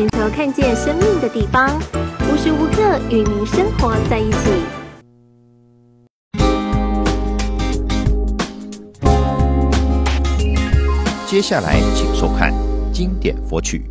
全球看见生命的地方，无时无刻与您生活在一起。接下来，请收看经典佛曲。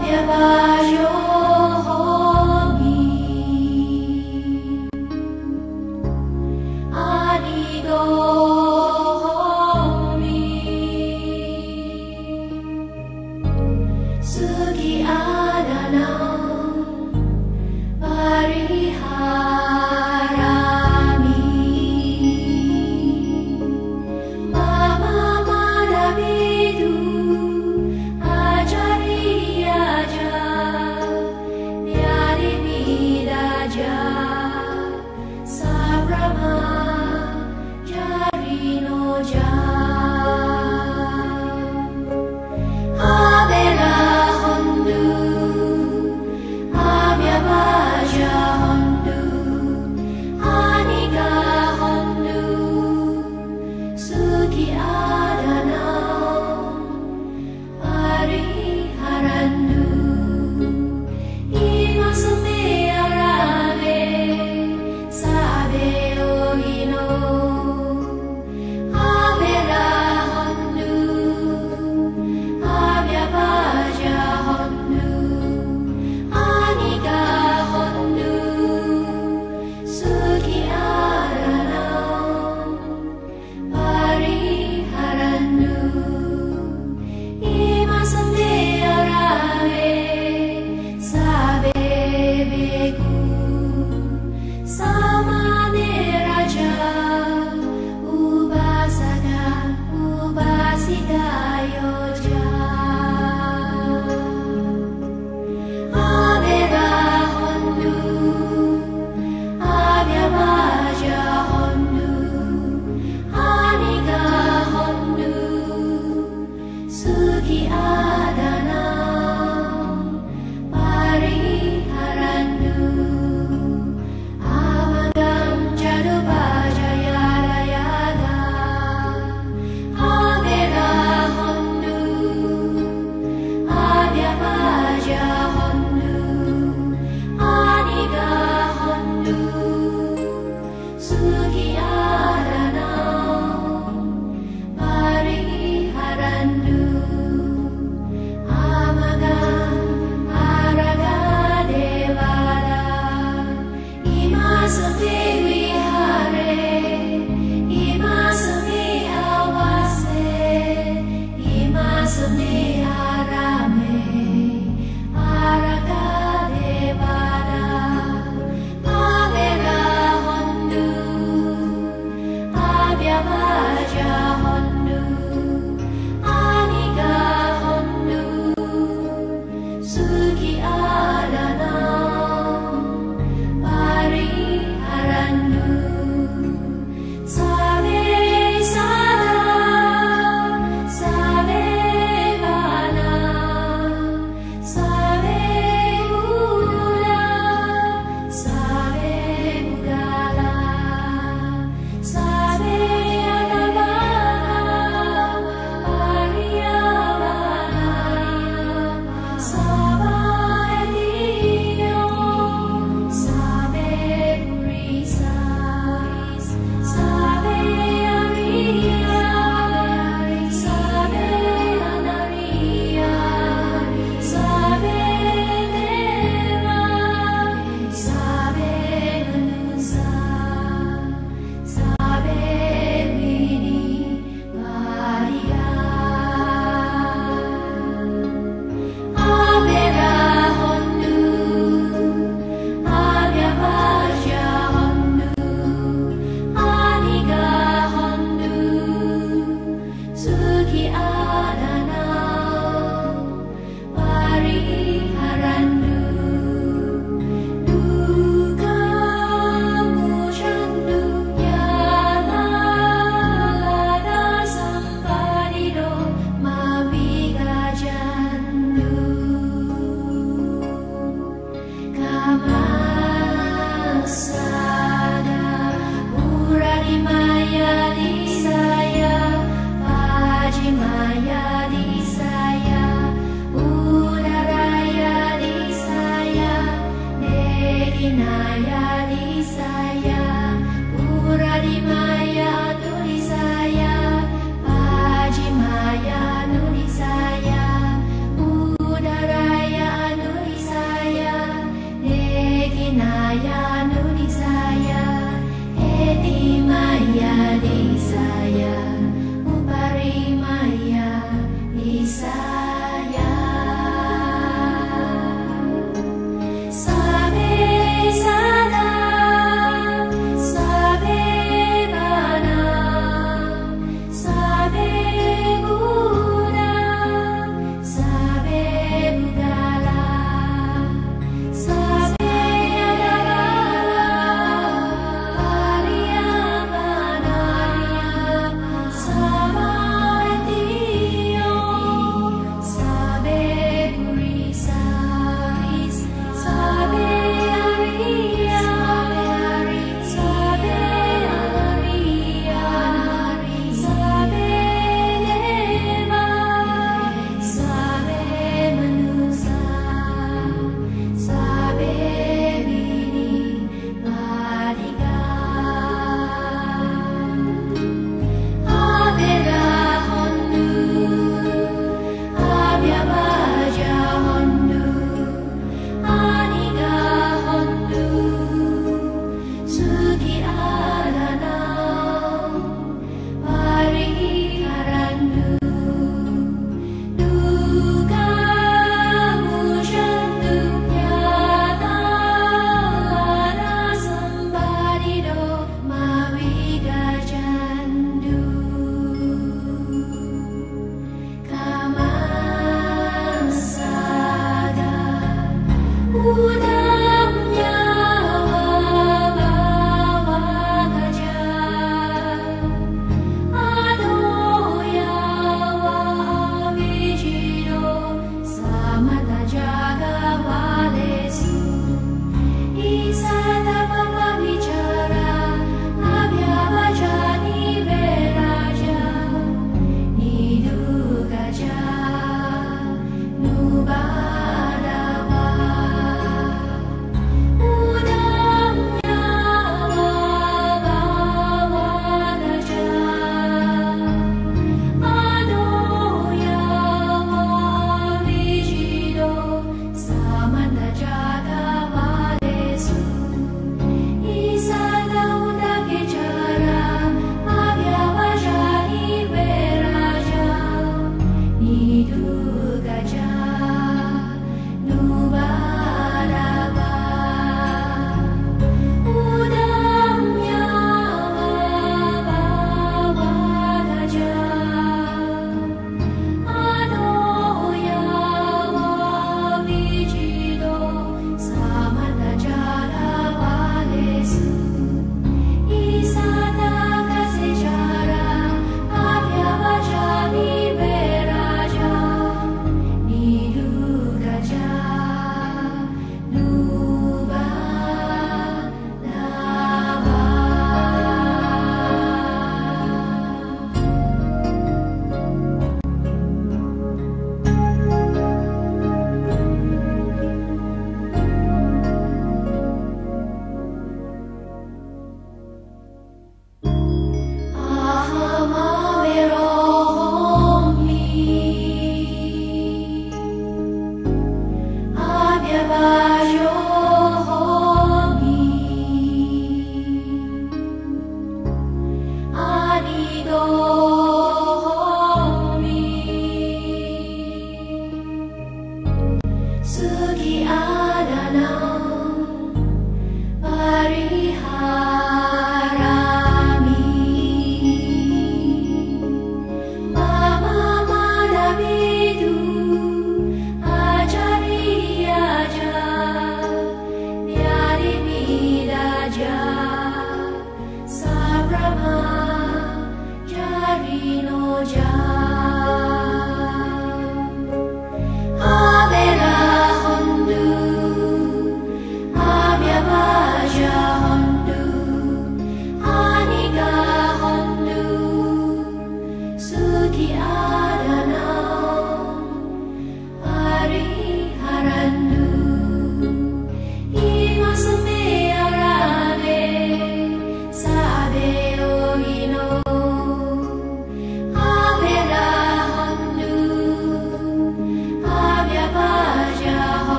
Bhagavad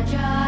apologize.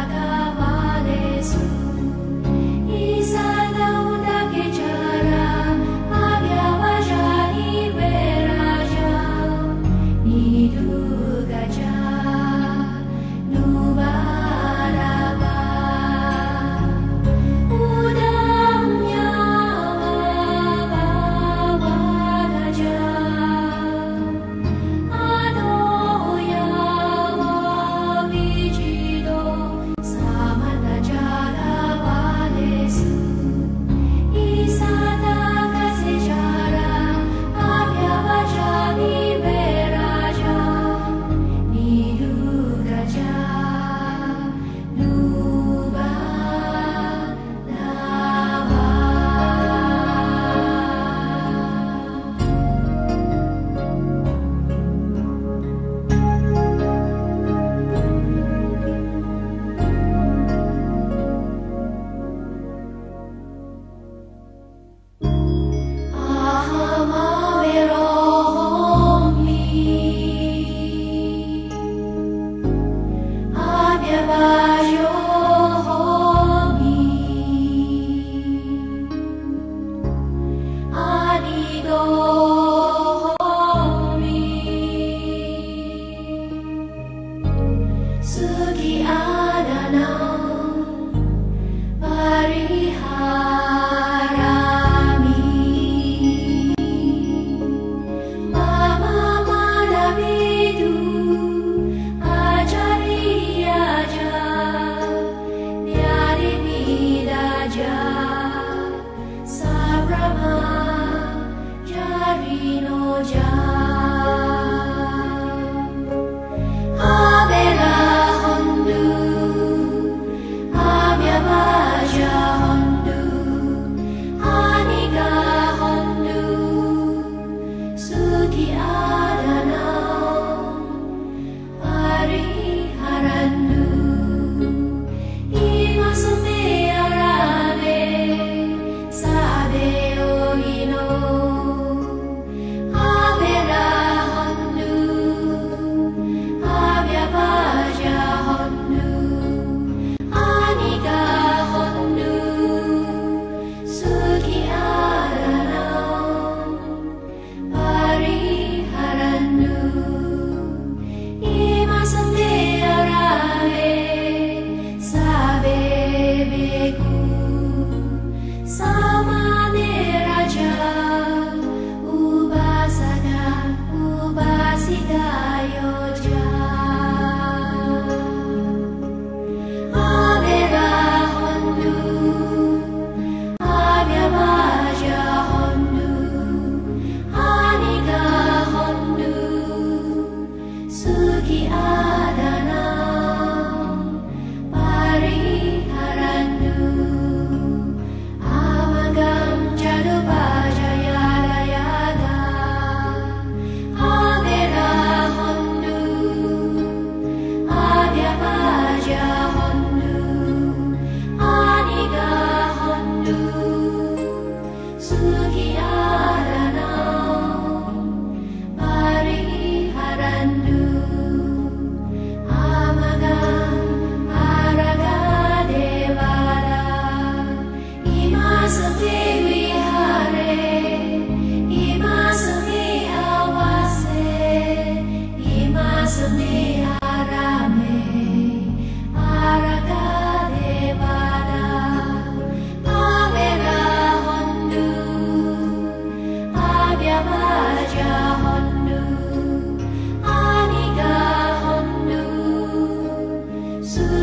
to